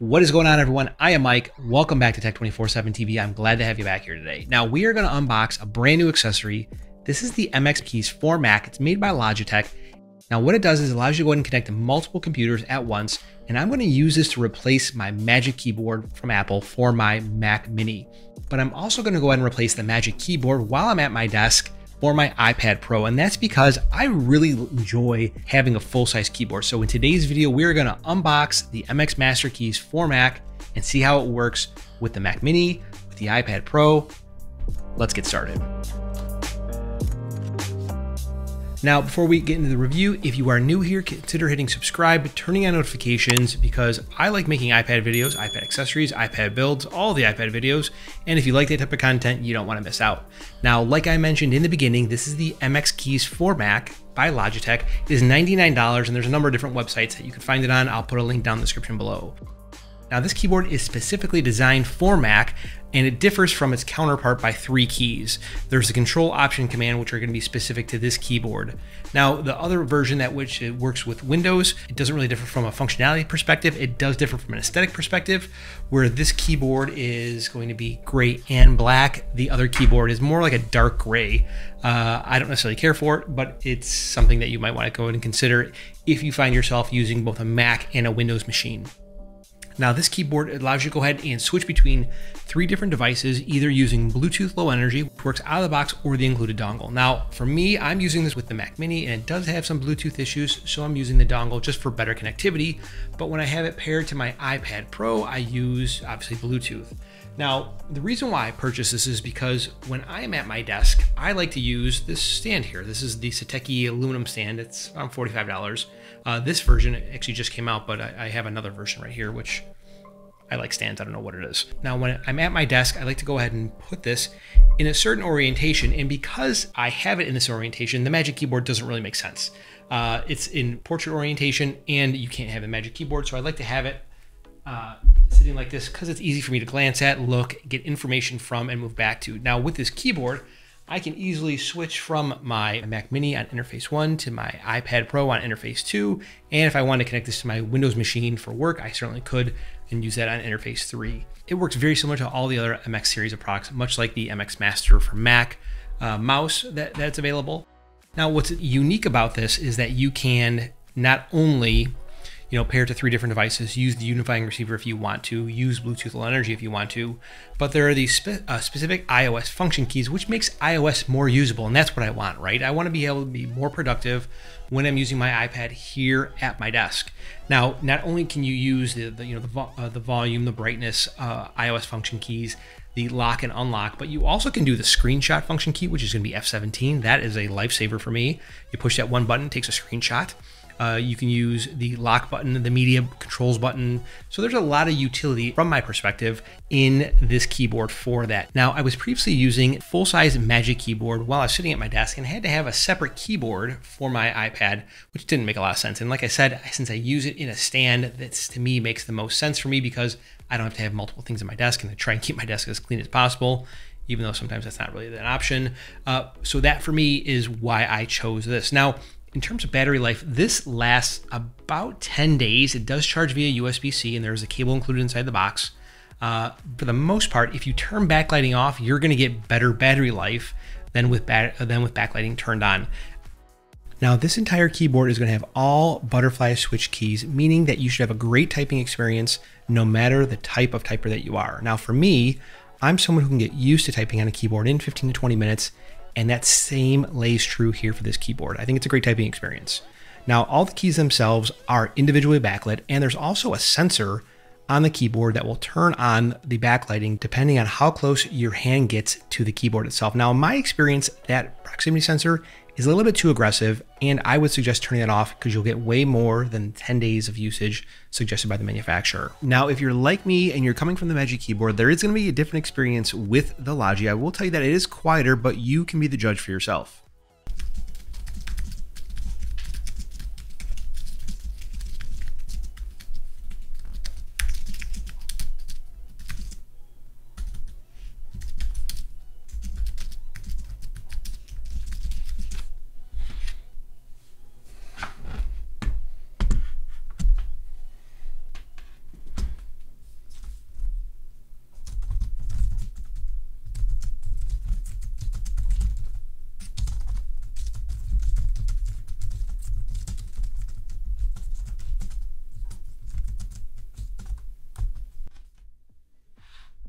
What is going on, everyone? I am Mike. Welcome back to Tech 24 7 TV. I'm glad to have you back here today. Now, we are going to unbox a brand new accessory. This is the MX Keys for Mac. It's made by Logitech. Now, what it does is it allows you to go ahead and connect to multiple computers at once. And I'm going to use this to replace my Magic Keyboard from Apple for my Mac Mini. But I'm also going to go ahead and replace the Magic Keyboard while I'm at my desk or my iPad Pro. And that's because I really enjoy having a full size keyboard. So in today's video, we're gonna unbox the MX Master Keys for Mac and see how it works with the Mac Mini, with the iPad Pro. Let's get started. Now, before we get into the review, if you are new here, consider hitting subscribe, turning on notifications because I like making iPad videos, iPad accessories, iPad builds, all the iPad videos. And if you like that type of content, you don't want to miss out. Now, like I mentioned in the beginning, this is the MX Keys for Mac by Logitech. It is $99 and there's a number of different websites that you can find it on. I'll put a link down in the description below. Now this keyboard is specifically designed for Mac and it differs from its counterpart by three keys. There's the control option command, which are going to be specific to this keyboard. Now, the other version that which it works with Windows, it doesn't really differ from a functionality perspective. It does differ from an aesthetic perspective, where this keyboard is going to be gray and black. The other keyboard is more like a dark gray. Uh, I don't necessarily care for it, but it's something that you might want to go and consider if you find yourself using both a Mac and a Windows machine. Now this keyboard allows you to go ahead and switch between three different devices, either using Bluetooth Low Energy, which works out of the box, or the included dongle. Now for me, I'm using this with the Mac Mini and it does have some Bluetooth issues, so I'm using the dongle just for better connectivity. But when I have it paired to my iPad Pro, I use obviously Bluetooth. Now, the reason why I purchased this is because when I am at my desk, I like to use this stand here. This is the Satechi aluminum stand. It's around $45. Uh, this version actually just came out, but I, I have another version right here, which I like stands. I don't know what it is. Now, when I'm at my desk, I like to go ahead and put this in a certain orientation. And because I have it in this orientation, the Magic Keyboard doesn't really make sense. Uh, it's in portrait orientation and you can't have a Magic Keyboard. So I like to have it uh, sitting like this because it's easy for me to glance at, look, get information from, and move back to. Now with this keyboard, I can easily switch from my Mac Mini on interface 1 to my iPad Pro on interface 2. And if I want to connect this to my Windows machine for work, I certainly could and use that on interface 3. It works very similar to all the other MX series of products, much like the MX Master for Mac uh, mouse that, that's available. Now, what's unique about this is that you can not only you know, pair to three different devices, use the unifying receiver if you want to, use Bluetooth Low Energy if you want to, but there are these spe uh, specific iOS function keys, which makes iOS more usable, and that's what I want, right? I want to be able to be more productive when I'm using my iPad here at my desk. Now, not only can you use the, the you know the, vo uh, the volume, the brightness, uh, iOS function keys, the lock and unlock, but you also can do the screenshot function key, which is going to be F17. That is a lifesaver for me. You push that one button, takes a screenshot. Uh, you can use the lock button, the media controls button. So there's a lot of utility from my perspective in this keyboard for that. Now, I was previously using full-size Magic Keyboard while I was sitting at my desk and had to have a separate keyboard for my iPad, which didn't make a lot of sense. And like I said, since I use it in a stand, that to me makes the most sense for me because I don't have to have multiple things on my desk and I try and keep my desk as clean as possible even though sometimes that's not really an option. Uh, so that for me is why I chose this. Now, in terms of battery life, this lasts about 10 days. It does charge via USB-C and there's a cable included inside the box. Uh, for the most part, if you turn backlighting off, you're going to get better battery life than with, bat than with backlighting turned on. Now, this entire keyboard is going to have all butterfly switch keys, meaning that you should have a great typing experience no matter the type of typer that you are. Now, for me, I'm someone who can get used to typing on a keyboard in 15 to 20 minutes and that same lays true here for this keyboard. I think it's a great typing experience. Now, all the keys themselves are individually backlit, and there's also a sensor on the keyboard that will turn on the backlighting depending on how close your hand gets to the keyboard itself. Now, in my experience, that proximity sensor is a little bit too aggressive, and I would suggest turning that off because you'll get way more than 10 days of usage suggested by the manufacturer. Now, if you're like me and you're coming from the Magic Keyboard, there is going to be a different experience with the Logi. I will tell you that it is quieter, but you can be the judge for yourself.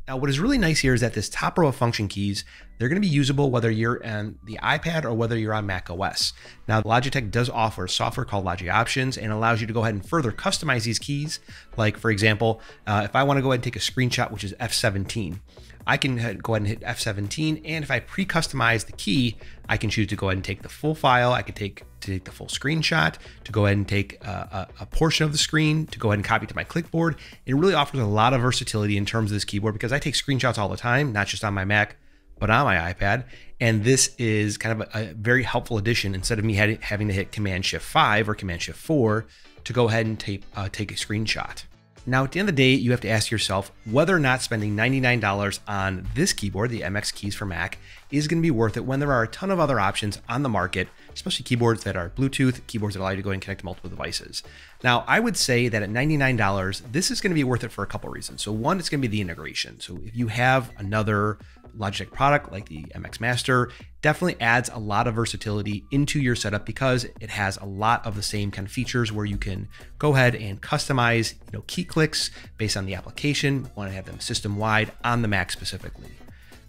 Now, what is really nice here is that this top row of function keys, they're going to be usable whether you're on the iPad or whether you're on Mac OS. Now, Logitech does offer software called Logi Options and allows you to go ahead and further customize these keys. Like, for example, uh, if I want to go ahead and take a screenshot, which is F17, I can go ahead and hit F17. And if I pre-customize the key, I can choose to go ahead and take the full file. I can take to take the full screenshot, to go ahead and take a, a, a, portion of the screen, to go ahead and copy to my clipboard. It really offers a lot of versatility in terms of this keyboard because I take screenshots all the time, not just on my Mac, but on my iPad. And this is kind of a, a very helpful addition instead of me having to hit Command Shift 5 or Command Shift 4 to go ahead and tape, uh, take a screenshot. Now, at the end of the day, you have to ask yourself whether or not spending $99 on this keyboard, the MX keys for Mac, is going to be worth it when there are a ton of other options on the market, especially keyboards that are Bluetooth, keyboards that allow you to go and connect multiple devices. Now, I would say that at $99, this is going to be worth it for a couple reasons. So, one, it's going to be the integration. So, if you have another Logitech product like the MX Master definitely adds a lot of versatility into your setup because it has a lot of the same kind of features where you can go ahead and customize, you know, key clicks based on the application, want to have them system wide on the Mac specifically.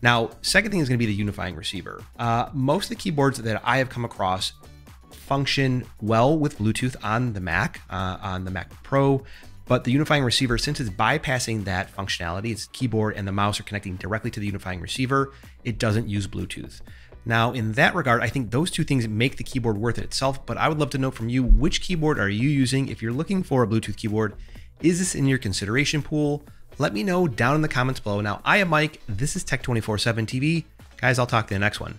Now, second thing is going to be the unifying receiver. Uh, most of the keyboards that I have come across function well with Bluetooth on the Mac, uh, on the Mac Pro, but the unifying receiver, since it's bypassing that functionality, its keyboard and the mouse are connecting directly to the unifying receiver, it doesn't use Bluetooth. Now, in that regard, I think those two things make the keyboard worth it itself, but I would love to know from you which keyboard are you using? If you're looking for a Bluetooth keyboard, is this in your consideration pool? Let me know down in the comments below. Now, I am Mike. This is Tech 24 7 TV. Guys, I'll talk to you next one.